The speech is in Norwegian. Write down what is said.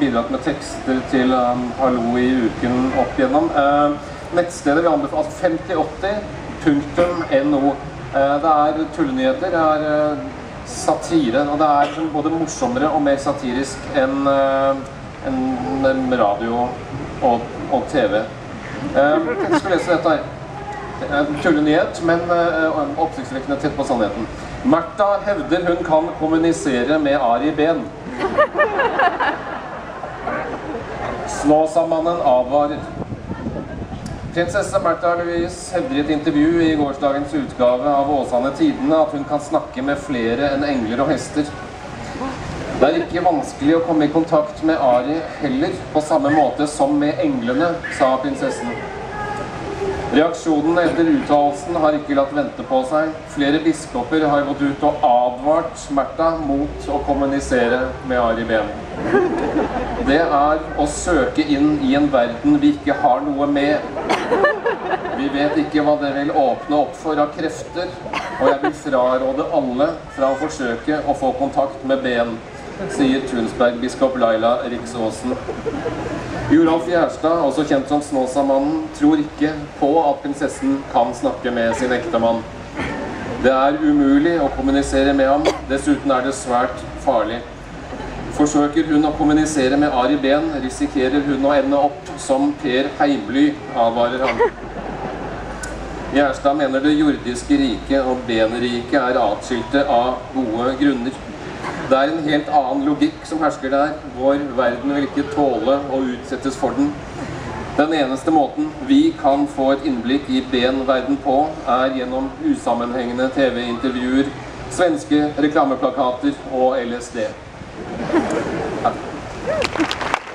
bidratt med tekster til um, Hallo i uken opp igjennom. Uh, nettstedet vi anbefaler altså 5080.no. Uh, det er tullenyheter, det er uh, satire, og det er både morsommere og mer satirisk enn eh, enn radio og, og TV. Eh, jeg skal lese dette her. En tullenyhet, men oppsiktsvekkende tett på sannheten. Märtha hevder hun kan kommunisere med Ari Behn. Snåsamannen advarer. Prinsesse Märtha Louise hevder i et intervju i gårsdagens utgave av Åsane Tidene at hun kan snakke med flere enn engler og hester. Det er ikke vanskelig å komme i kontakt med Ari heller, på samme måte som med englene, sa prinsessen. Reaksjonen etter uttalelsen har ikke latt vente på seg. Flere biskoper har gått ut og advart Märtha mot å kommunisere med Ari Behn. Det er å søke inn i en verden vi ikke har noe med. Vi vet ikke hva det vil åpne opp for av krefter, og jeg vil fraråde alle fra å forsøke å få kontakt med Ben, sier Tunsberg-biskop Laila Riksåsen. Joralf Gjerstad, også kjent som Snåsamannen, tror ikke på at prinsessen kan snakke med sin ektemann. Det er umulig å kommunisere med ham, dessuten er det svært farlig. Forsøker hun å kommunisere med Ari Behn, risikerer hun å ende opp som Per Heimly, advarer han. Gjerstad mener det jordiske riket og Behn-riket er atskilte av gode grunner. Det er en helt annen logikk som hersker der. Vår verden vil ikke tåle å utsettes for den. Den eneste måten vi kan få et innblikk i Ben-verden på, er gjennom usammenhengende TV-intervjuer, svenske reklameplakater og LSD. Thank you.